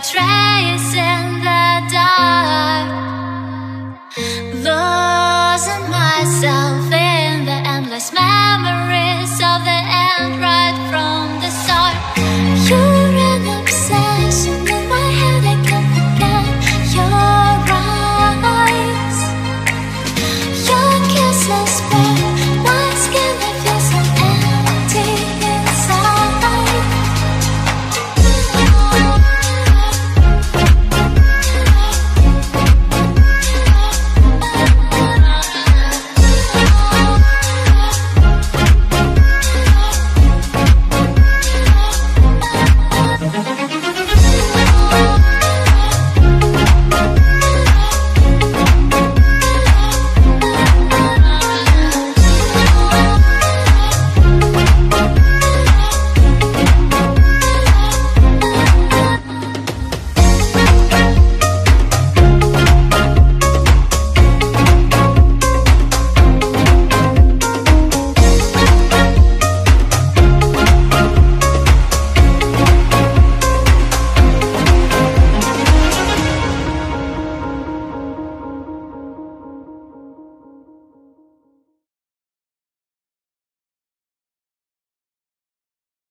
trying